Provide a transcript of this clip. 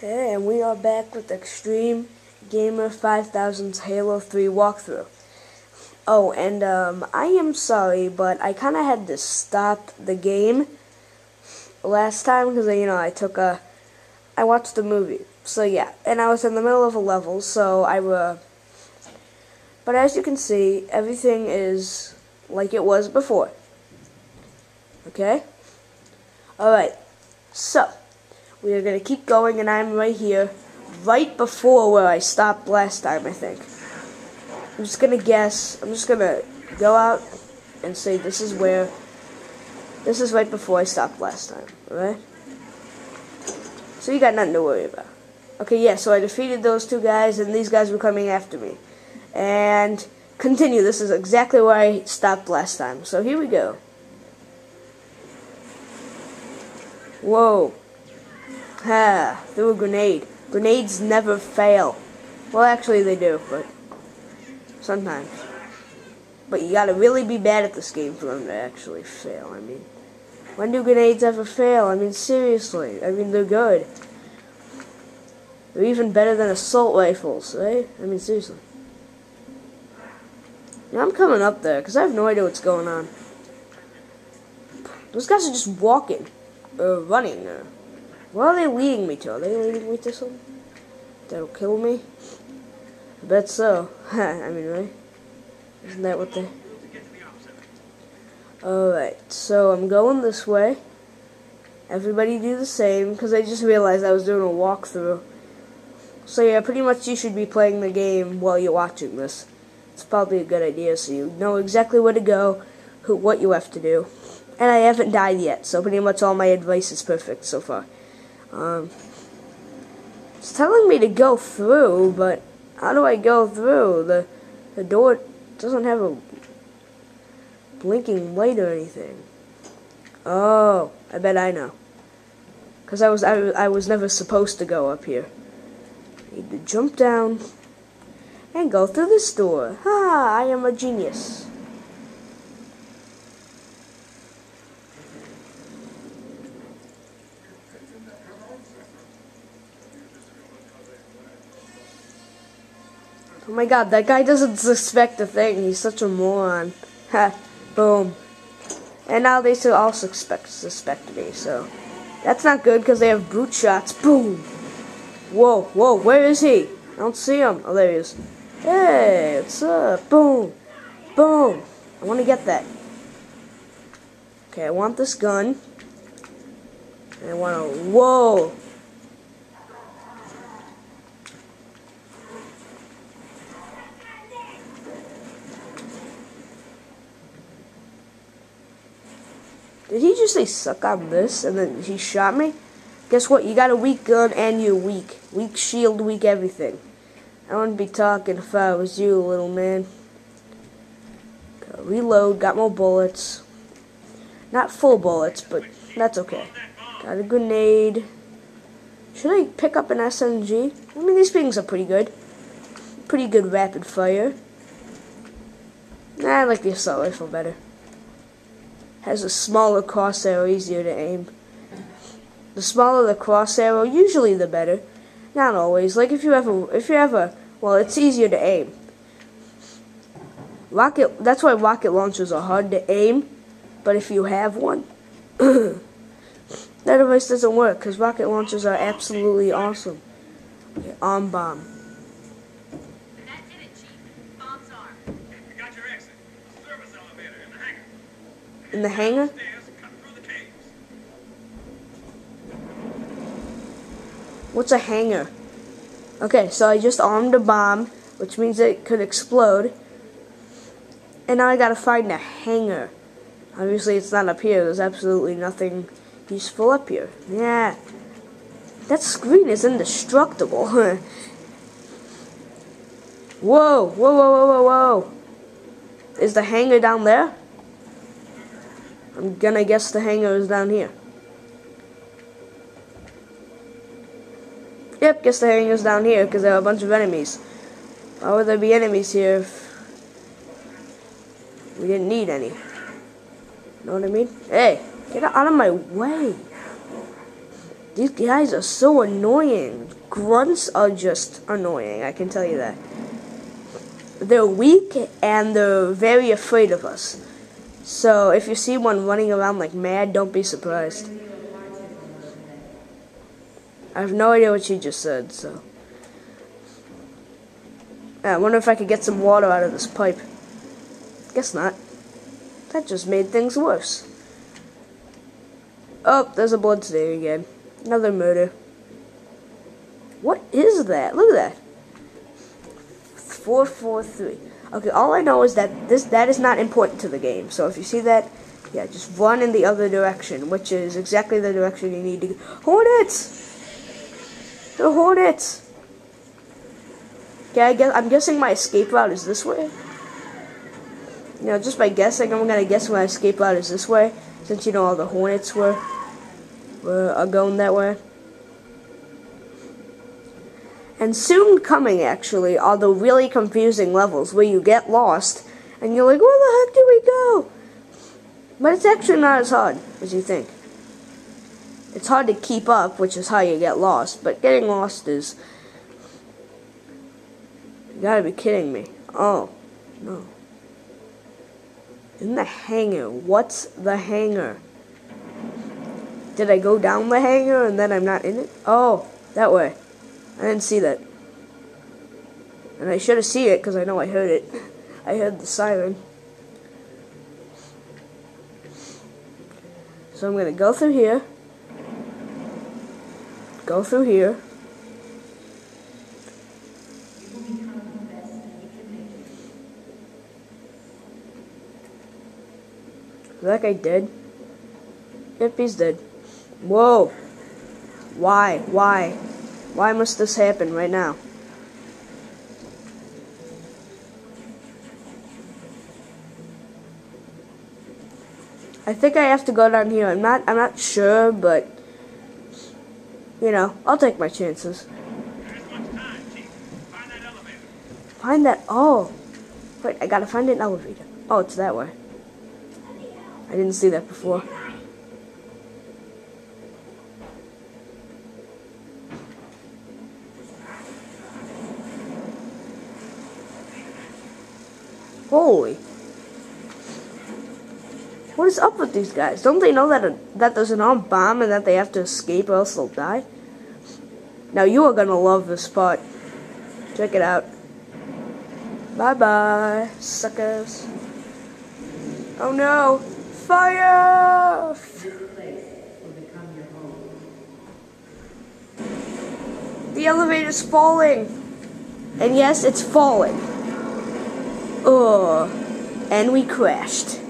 Hey, and we are back with Extreme Gamer 5000's Halo 3 walkthrough. Oh, and um, I am sorry, but I kind of had to stop the game last time because, you know, I took a, I watched a movie. So, yeah, and I was in the middle of a level, so I, uh, but as you can see, everything is like it was before. Okay? Alright, so. We are going to keep going, and I'm right here, right before where I stopped last time, I think. I'm just going to guess. I'm just going to go out and say this is where, this is right before I stopped last time, alright? So you got nothing to worry about. Okay, yeah, so I defeated those two guys, and these guys were coming after me. And continue. This is exactly where I stopped last time. So here we go. Whoa. Ha, threw a grenade. Grenades never fail. Well, actually they do, but sometimes. But you gotta really be bad at this game for them to actually fail. I mean, when do grenades ever fail? I mean, seriously. I mean, they're good. They're even better than assault rifles, right? I mean, seriously. Yeah, I'm coming up there, because I have no idea what's going on. Those guys are just walking, or running, where are they leading me to? Are they leading me to something that'll kill me? I bet so. I mean, right? Isn't that what they... Alright, so I'm going this way. Everybody do the same, because I just realized I was doing a walkthrough. So yeah, pretty much you should be playing the game while you're watching this. It's probably a good idea, so you know exactly where to go, who, what you have to do. And I haven't died yet, so pretty much all my advice is perfect so far. Um, it's telling me to go through, but how do I go through? The the door doesn't have a blinking light or anything. Oh, I bet I know. Cause I was I, I was never supposed to go up here. I need to jump down and go through this door. Ha! I am a genius. My god, that guy doesn't suspect a thing. He's such a moron. Ha, boom. And now they still all suspect, suspect me, so... That's not good, because they have brute shots. Boom! Whoa, whoa, where is he? I don't see him. Oh, there he is. Hey, what's up? Boom! Boom! I want to get that. Okay, I want this gun. And I want to... Whoa! Did he just say suck on this and then he shot me? Guess what? You got a weak gun and you're weak. Weak shield, weak everything. I wouldn't be talking if I was you, little man. reload, got more bullets. Not full bullets, but that's okay. Got a grenade. Should I pick up an SMG? I mean, these things are pretty good. Pretty good rapid fire. Nah, I like the assault rifle better has a smaller cross arrow, easier to aim. The smaller the cross arrow, usually the better. Not always. Like if you have a, if you have a, well, it's easier to aim. Rocket, that's why rocket launchers are hard to aim. But if you have one, that device doesn't work because rocket launchers are absolutely awesome. Okay, arm bomb. In the hangar? What's a hangar? Okay, so I just armed a bomb, which means it could explode. And now I gotta find a hangar. Obviously, it's not up here. There's absolutely nothing useful up here. Yeah. That screen is indestructible. whoa, whoa, whoa, whoa, whoa, whoa. Is the hangar down there? I'm gonna guess the hangar is down here. Yep, guess the hangar is down here because there are a bunch of enemies. Why would there be enemies here if we didn't need any? Know what I mean? Hey, get out of my way. These guys are so annoying. Grunts are just annoying, I can tell you that. They're weak and they're very afraid of us. So if you see one running around like mad, don't be surprised. I have no idea what she just said, so. I wonder if I could get some water out of this pipe. Guess not. That just made things worse. Oh, there's a blood stain again. Another murder. What is that? Look at that. 443. Okay, all I know is that this that is not important to the game. So if you see that, yeah, just run in the other direction, which is exactly the direction you need to go. Hornets! The hornets! Okay, I guess, I'm guessing my escape route is this way. You know, just by guessing, I'm gonna guess my escape route is this way, since you know all the hornets were, were are going that way. And soon coming, actually, are the really confusing levels where you get lost and you're like, where the heck did we go? But it's actually not as hard as you think. It's hard to keep up, which is how you get lost, but getting lost is. You gotta be kidding me. Oh, no. In the hangar. What's the hangar? Did I go down the hangar and then I'm not in it? Oh, that way. I didn't see that. And I should have seen it because I know I heard it. I heard the siren. So I'm going to go through here. Go through here. That guy dead? Yep, he's dead. Whoa. Why? Why? Why must this happen right now? I think I have to go down here. I'm not I'm not sure, but you know, I'll take my chances. Find that oh wait, I gotta find an elevator. Oh, it's that way. I didn't see that before. Holy. What is up with these guys? Don't they know that a, that there's an armed bomb and that they have to escape or else they'll die? Now you are gonna love this spot. Check it out. Bye bye, suckers. Oh no! Fire! The elevator's falling! And yes, it's falling. Oh, and we crashed.